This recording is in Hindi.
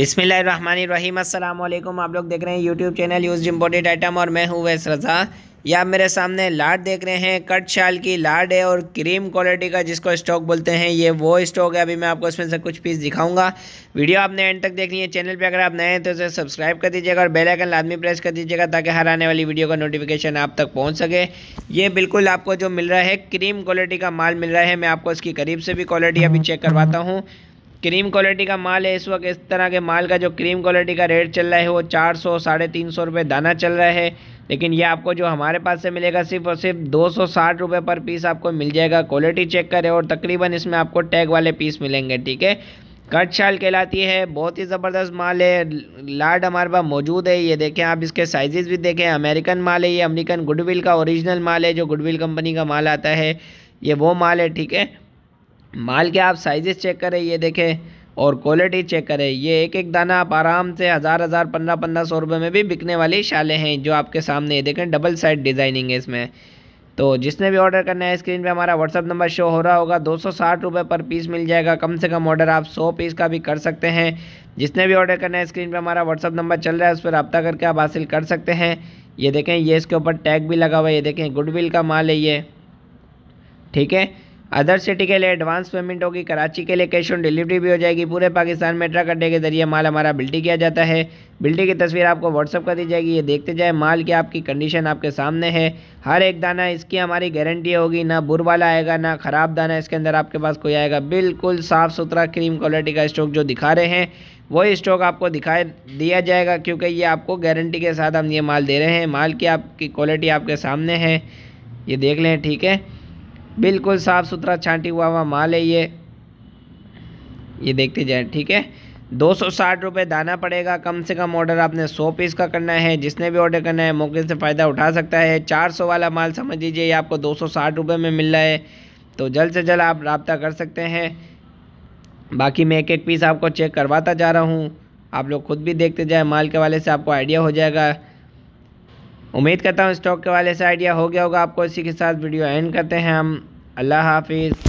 बिसमीम अल्लाम आप लोग देख रहे हैं YouTube channel use imported item और मैं हूँ वैस रज़ा। ये आप मेरे सामने लाड देख रहे हैं, कट शाल की लाड है और क्रीम क्वालिटी का जिसको स्टॉक बोलते हैं, ये वो स्टॉक है। अभी मैं आपको इसमें से कुछ पीस दिखाऊँगा। वीडियो आपने एंड तक देखनी है चैनल पे अगर आप नए हैं तो इसे सब्सक्राइब कर दीजिएगा और बेल आइकन लाजमी प्रेस कर दीजिएगा ताकि हर आने वाली वीडियो का नोटिफिकेशन आप तक पहुँच सके। ये बिल्कुल आपको जो मिल रहा है क्रीम क्वालिटी का माल मिल रहा है। मैं आपको इसकी करीब से भी क्वालिटी अभी चेक करवाता हूँ। क्रीम क्वालिटी का माल है, इस वक्त इस तरह के माल का जो क्रीम क्वालिटी का रेट चल रहा है, वो चार सौ, साढ़े तीन सौ रुपये दाना चल रहा है। लेकिन ये आपको जो हमारे पास से मिलेगा, सिर्फ़ और सिर्फ़ दो सौ साठ रुपये पर पीस आपको मिल जाएगा। क्वालिटी चेक करें और तकरीबन इसमें आपको टैग वाले पीस मिलेंगे, ठीक है? कट शाल कहलाती है, बहुत ही ज़बरदस्त माल है लाड हमारे पास मौजूद है, ये देखें आप इसके साइजेस भी देखें, अमेरिकन माल है, ये अमेरिकन गुडविल का ओरिजिनल माल है, जो गुडविल कंपनी का माल आता है, ये वो माल है, ठीक है? माल के आप साइजेस चेक करें, ये देखें, और क्वालिटी चेक करें। ये एक एक दाना आप आराम से हज़ार हज़ार पंद्रह पंद्रह सौ रुपये में भी बिकने वाली शालें हैं जो आपके सामने। ये देखें डबल साइड डिज़ाइनिंग है इसमें। तो जिसने भी ऑर्डर करना है स्क्रीन पे हमारा व्हाट्सअप नंबर शो हो रहा होगा। दो सौ पर पीस मिल जाएगा। कम से कम ऑर्डर आप सौ पीस का भी कर सकते हैं। जिसने भी ऑर्डर करना है स्क्रीन पे हमारा व्हाट्सअप नंबर चल रहा है, उस पर रब्ता करके आप हासिल कर सकते हैं। ये देखें, ये इसके ऊपर टैग भी लगा हुआ है। ये देखें गुडविल का माल है ये। ठीक है? अदर सिटी के लिए एडवांस पेमेंट होगी। कराची के लिए कैश ऑन डिलीवरी भी हो जाएगी। पूरे पाकिस्तान में ट्रक अड्डे के ज़रिए माल हमारा बिल्टी किया जाता है। बिल्टी की तस्वीर आपको व्हाट्सअप कर दी जाएगी। ये देखते जाए, माल की आपकी कंडीशन आपके सामने है। हर एक दाना इसकी हमारी गारंटी होगी। ना बुर वाला आएगा, ना ख़राब दाना इसके अंदर आपके पास कोई आएगा। बिल्कुल साफ़ सुथरा क्रीम क्वालिटी का स्टॉक जो दिखा रहे हैं वही स्टॉक आपको दिखाई दिया जाएगा क्योंकि ये आपको गारंटी के साथ हम ये माल दे रहे हैं। माल की आपकी क्वालिटी आपके सामने है। ये देख लें, ठीक है? बिल्कुल साफ़ सुथरा छांटी हुआ हुआ माल है ये। ये देखते जाए, ठीक है? दो सौ साठ रुपये दाना पड़ेगा, कम से कम ऑर्डर आपने सौ पीस का करना है, जिसने भी ऑर्डर करना है मौके से फ़ायदा उठा सकता है। चार सौ वाला माल समझ लीजिए, ये आपको दो सौ साठ रुपये में मिल रहा है। तो जल्द से जल्द आप रबता कर सकते हैं। बाकी मैं एक एक पीस आपको चेक करवाता जा रहा हूँ। आप लोग खुद भी देखते जाए, माल के वाले से आपको आइडिया हो जाएगा। उम्मीद करता हूँ स्टॉक के वाले से आइडिया हो गया होगा। आपको इसी के साथ वीडियो एंड करते हैं हम। अल्लाह हाफिज़।